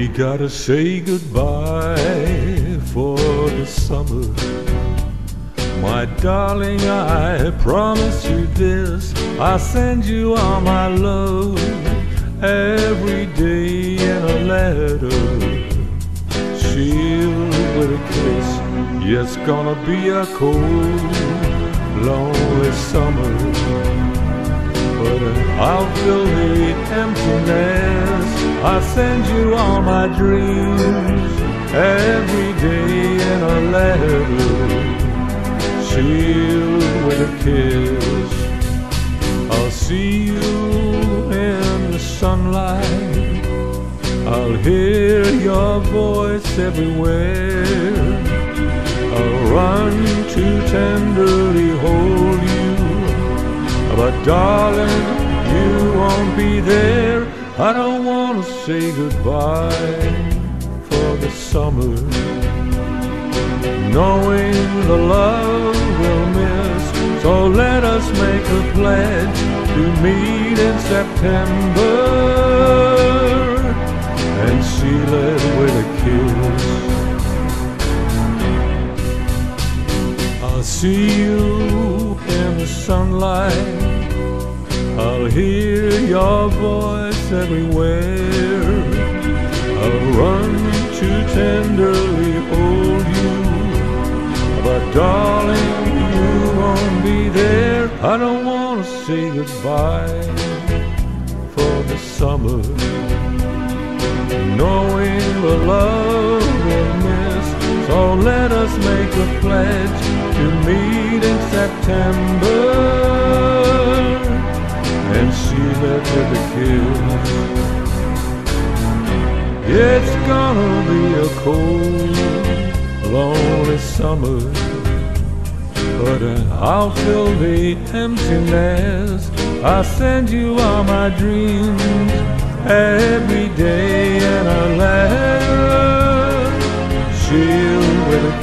We gotta say goodbye for the summer. My darling, I promise you this. I send you all my love every day in a letter. Sealed with a kiss. Yeah, it's gonna be a cold, lonely summer. But I'll fill the emptiness. I send you all my dreams every day in a letter, sealed with a kiss. I'll see you in the sunlight. I'll hear your voice everywhere. I'll run to tenderly hold you. But darling, you won't be there. I don't want to say goodbye for the summer. Knowing the love we'll miss. So let us make a pledge to meet in September and seal it with a see you in the sunlight. I'll hear your voice everywhere. I'll run to tenderly hold you. But darling, you won't be there. I don't want to say goodbye for the summer. Knowing the love us make a pledge to meet in September and seal it with a kiss. It's gonna be a cold, lonely summer, but uh, I'll fill the emptiness. I send you all my dreams every day in a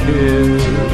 kiss.